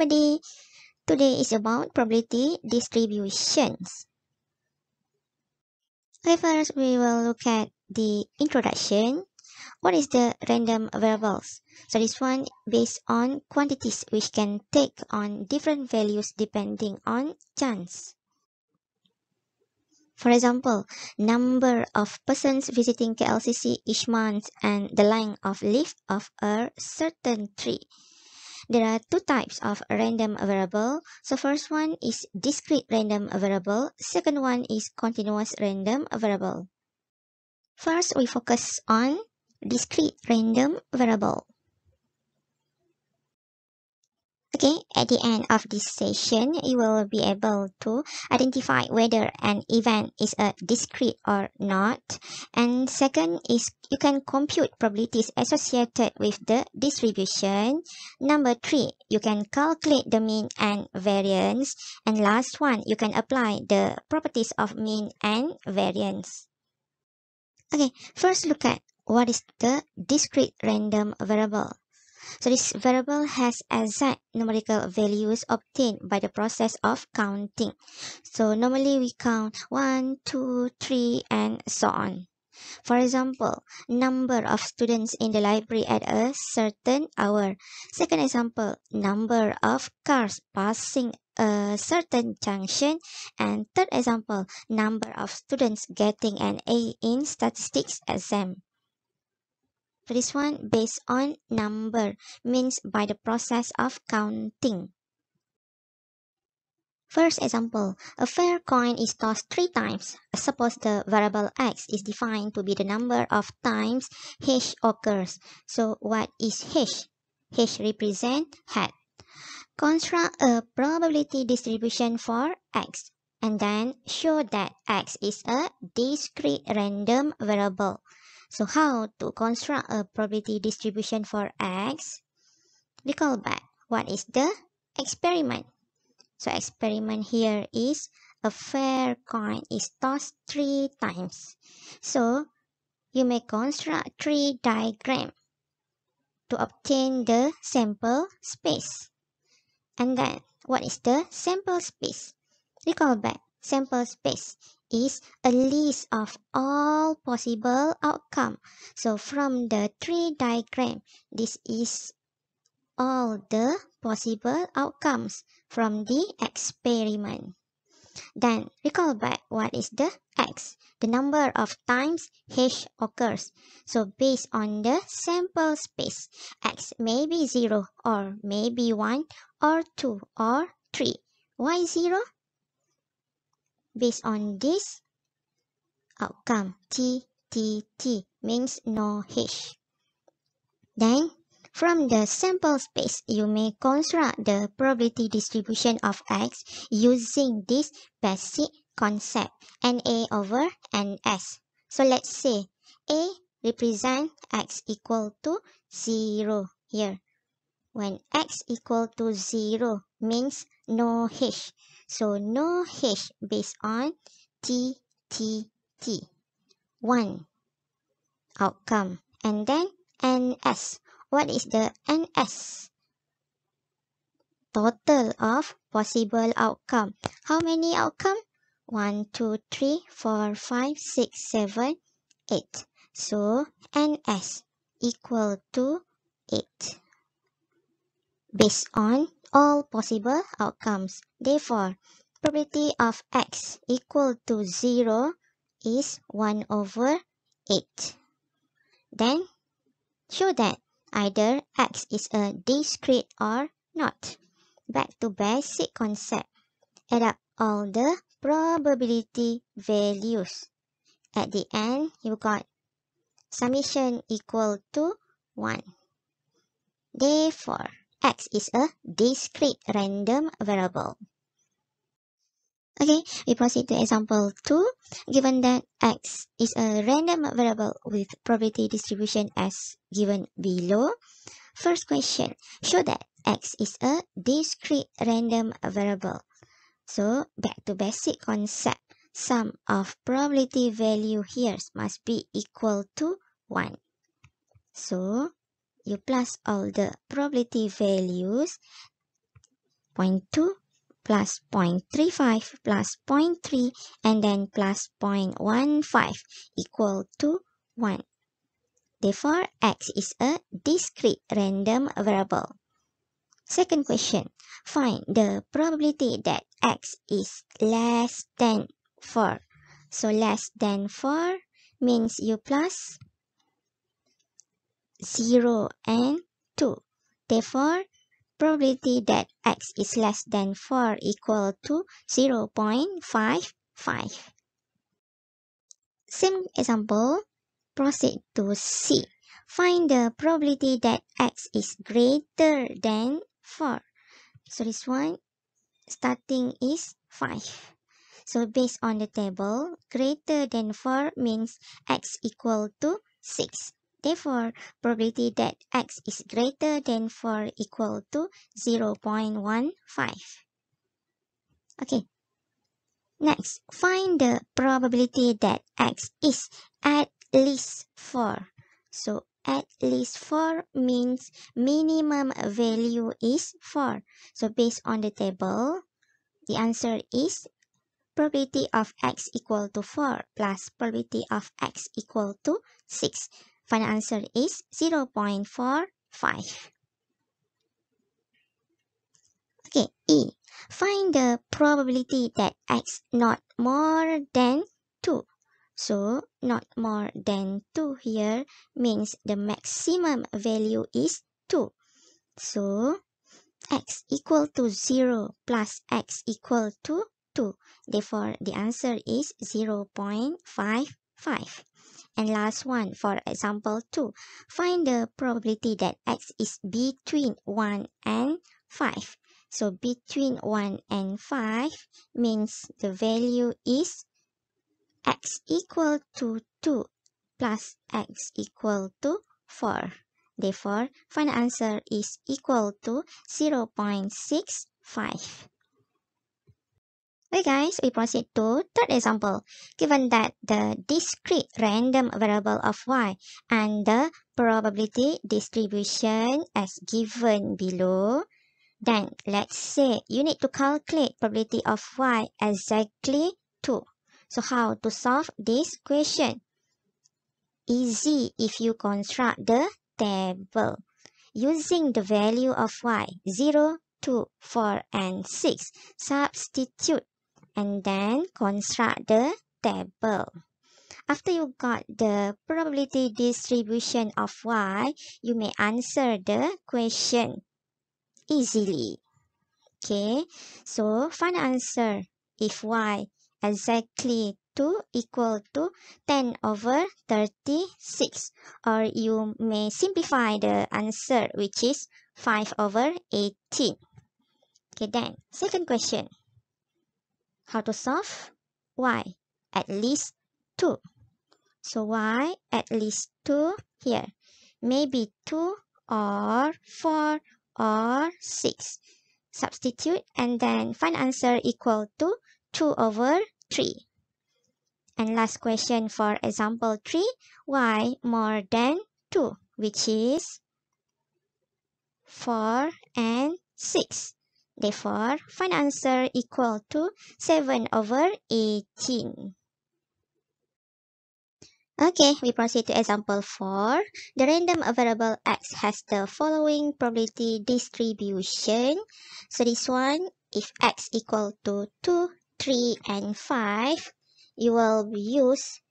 everybody! Today is about probability distributions. Okay, first we will look at the introduction. What is the random variables? So this one based on quantities which can take on different values depending on chance. For example, number of persons visiting KLCC each month and the length of leaf of a certain tree. There are two types of random variable. So first one is discrete random variable. Second one is continuous random variable. First, we focus on discrete random variable. Okay, at the end of this session, you will be able to identify whether an event is a discrete or not. And second is you can compute probabilities associated with the distribution. Number three, you can calculate the mean and variance. And last one, you can apply the properties of mean and variance. Okay, first look at what is the discrete random variable. So this variable has exact numerical values obtained by the process of counting. So normally we count 1, 2, 3 and so on. For example, number of students in the library at a certain hour. Second example, number of cars passing a certain junction. And third example, number of students getting an A in statistics exam. This one based on number means by the process of counting. First example, a fair coin is tossed three times. Suppose the variable x is defined to be the number of times h occurs. So what is h? h represent head. Construct a probability distribution for x and then show that x is a discrete random variable. So how to construct a probability distribution for x? Recall back, what is the experiment? So experiment here is a fair coin is tossed three times. So you may construct tree diagram to obtain the sample space. And then what is the sample space? Recall back, sample space is a list of all possible outcome. So from the tree diagram, this is all the possible outcomes from the experiment. Then recall back what is the x, the number of times h occurs. So based on the sample space, x may be 0 or maybe 1 or 2 or 3. Why 0? Based on this outcome, T, T, T means no H. Then, from the sample space, you may construct the probability distribution of X using this basic concept, NA over NS. So let's say A represent X equal to 0 here. When X equal to 0 means no H. So no H based on T, T, T. 1 outcome. And then NS. What is the NS? Total of possible outcome. How many outcome? 1, 2, 3, 4, 5, 6, 7, 8. So NS equal to 8 based on all possible outcomes. Therefore, probability of x equal to 0 is 1 over 8. Then, show that either x is a discrete or not. Back to basic concept. Add up all the probability values. At the end, you got summation equal to 1. Therefore, x is a discrete random variable. Okay, we proceed to example 2. Given that x is a random variable with probability distribution as given below. First question, show that x is a discrete random variable. So, back to basic concept. Sum of probability value here must be equal to 1. So, you plus all the probability values 0.2 plus 0.35 plus 0.3 and then plus 0.15 equal to 1. Therefore, x is a discrete random variable. Second question, find the probability that x is less than 4. So less than 4 means u plus 0 and 2. Therefore, probability that x is less than 4 equal to 0 0.55. Same example, proceed to C. Find the probability that x is greater than 4. So this one, starting is 5. So based on the table, greater than 4 means x equal to 6. Therefore, probability that x is greater than 4 equal to 0 0.15. Okay. Next, find the probability that x is at least 4. So, at least 4 means minimum value is 4. So, based on the table, the answer is probability of x equal to 4 plus probability of x equal to 6. Final answer is 0 0.45. Okay, E. Find the probability that x not more than 2. So, not more than 2 here means the maximum value is 2. So, x equal to 0 plus x equal to 2. Therefore, the answer is 0 0.55. And last one, for example 2. Find the probability that x is between 1 and 5. So between 1 and 5 means the value is x equal to 2 plus x equal to 4. Therefore, final answer is equal to 0 0.65. Okay guys, we proceed to third example. Given that the discrete random variable of y and the probability distribution as given below, then let's say you need to calculate probability of y exactly 2. So how to solve this question? Easy if you construct the table. Using the value of y 0, 2, 4, and 6, substitute and then construct the table. After you got the probability distribution of y, you may answer the question easily. Okay, so find answer if y exactly 2 equal to 10 over 36 or you may simplify the answer which is 5 over 18. Okay then, second question. How to solve? y at least 2. So y at least 2 here. Maybe 2 or 4 or 6. Substitute and then find answer equal to 2 over 3. And last question for example 3, y more than 2, which is 4 and 6. Therefore, find answer equal to 7 over 18. Okay, we proceed to example 4. The random variable x has the following probability distribution. So this one, if x equal to 2, 3, and 5, you will use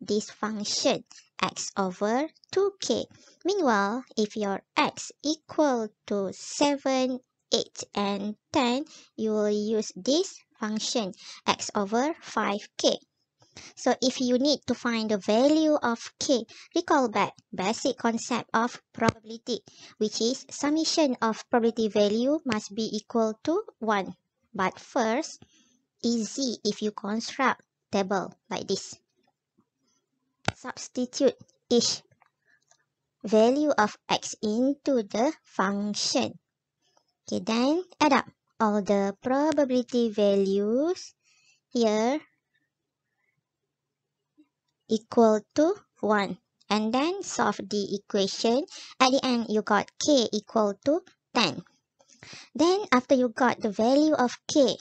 this function x over 2k. Meanwhile, if your x equal to 7, 8 and 10, you will use this function x over 5k. So if you need to find the value of k, recall back basic concept of probability, which is summation of probability value must be equal to 1. But first, easy if you construct table like this. Substitute each value of x into the function. Okay, then add up all the probability values here equal to 1. And then solve the equation. At the end, you got k equal to 10. Then after you got the value of k,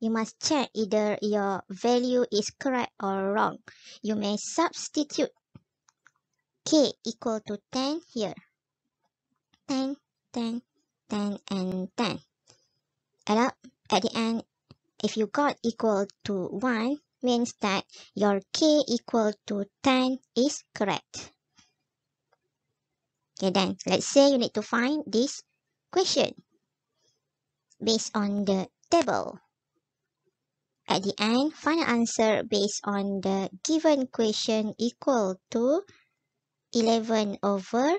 you must check either your value is correct or wrong. You may substitute k equal to 10 here. 10, 10, 10, and 10. Add up at the end. If you got equal to 1, means that your k equal to 10 is correct. Okay, then let's say you need to find this question based on the table. At the end, find an answer based on the given question equal to 11 over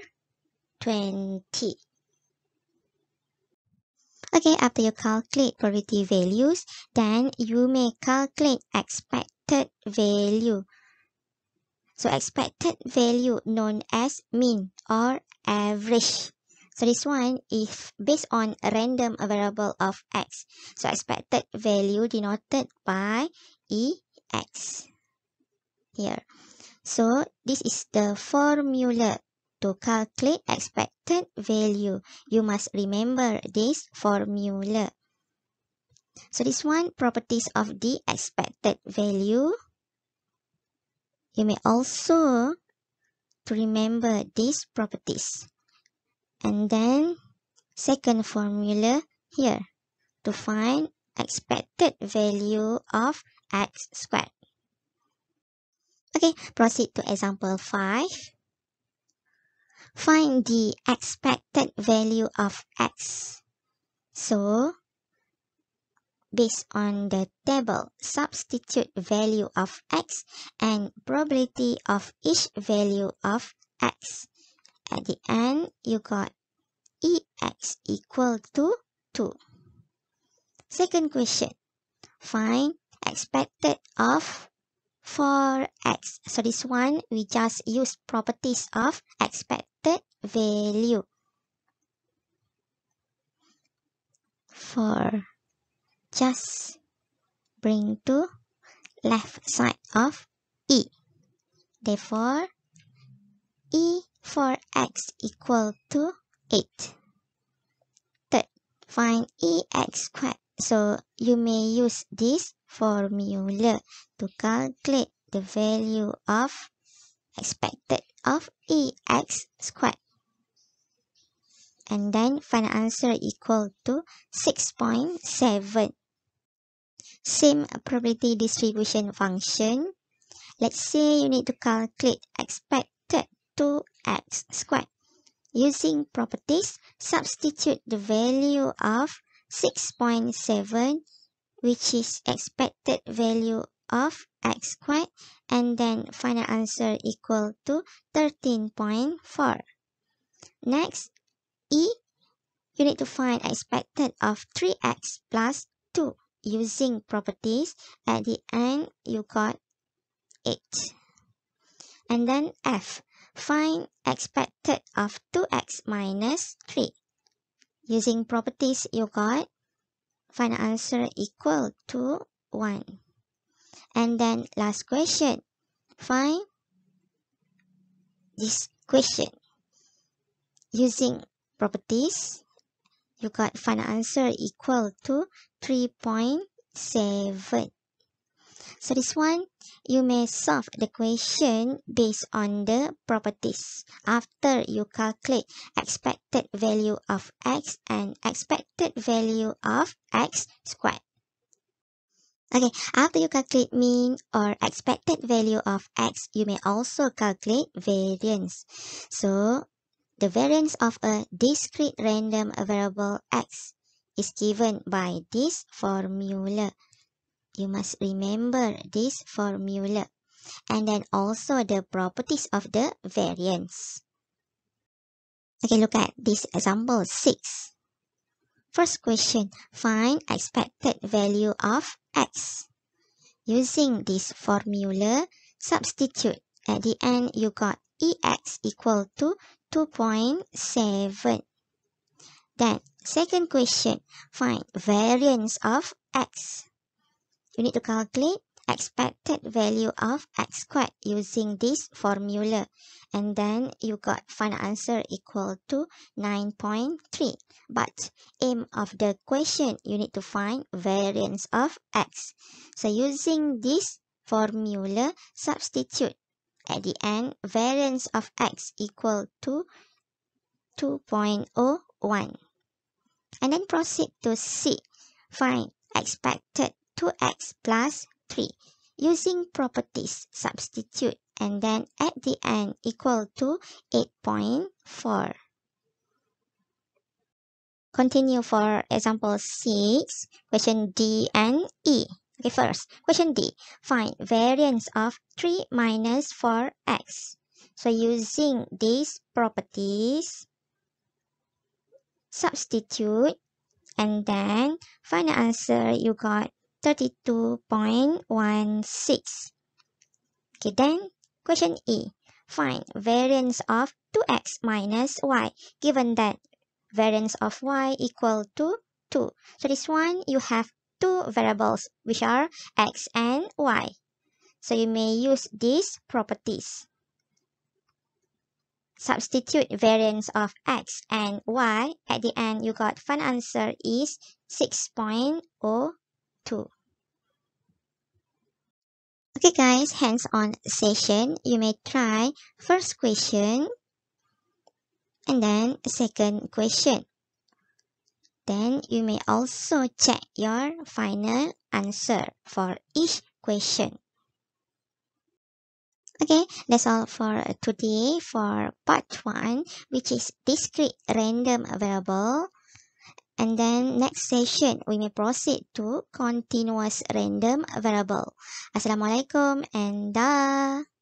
20. Okay, after you calculate probability values, then you may calculate expected value. So expected value known as mean or average. So this one is based on random variable of x. So expected value denoted by EX here. So this is the formula to calculate expected value. You must remember this formula. So this one properties of the expected value. You may also to remember these properties. And then second formula here to find expected value of x squared. Okay, proceed to example 5. Find the expected value of x. So, based on the table, substitute value of x and probability of each value of x. At the end, you got EX equal to 2. Second question. Find expected of 4x. So this one, we just use properties of expected value. For just bring to left side of E. Therefore, E for x equal to 8. Third, find EX squared. So you may use this formula to calculate the value of expected of EX squared. And then find answer equal to 6.7. Same probability distribution function. Let's say you need to calculate expected 2x squared. Using properties, substitute the value of 6.7 which is expected value of x squared and then find an answer equal to 13.4. Next, E, you need to find expected of 3x plus 2 using properties. At the end, you got 8. And then F, Find expected of 2x minus 3. Using properties you got, find answer equal to 1. And then last question, find this question. Using properties, you got final answer equal to 3.7. So this one, you may solve the question based on the properties after you calculate expected value of x and expected value of x squared. Okay, after you calculate mean or expected value of x, you may also calculate variance. So, the variance of a discrete random variable x is given by this formula you must remember this formula and then also the properties of the variance. Okay, look at this example 6. First question, find expected value of x. Using this formula, substitute. At the end, you got ex equal to 2.7. Then, second question, find variance of x. You need to calculate expected value of x squared using this formula. And then you got final answer equal to 9.3 but aim of the question you need to find variance of x. So using this formula substitute at the end variance of x equal to 2.01 and then proceed to C find expected 2x plus 3 using properties substitute and then at the end equal to 8.4. Continue for example 6, question D and E. Okay, first, question D. Find variance of 3 minus 4x. So using these properties, substitute, and then find the answer you got 32.16. Okay, then question E. Find variance of 2x minus y given that variance of y equal to 2. So this one you have two variables which are x and y. So you may use these properties. Substitute variance of x and y. At the end you got final answer is 6.02. Okay guys, hands-on session. You may try first question and then second question. Then you may also check your final answer for each question. Okay, that's all for today for part 1 which is discrete random variable. And then next session, we may proceed to continuous random variable. Assalamualaikum and dah.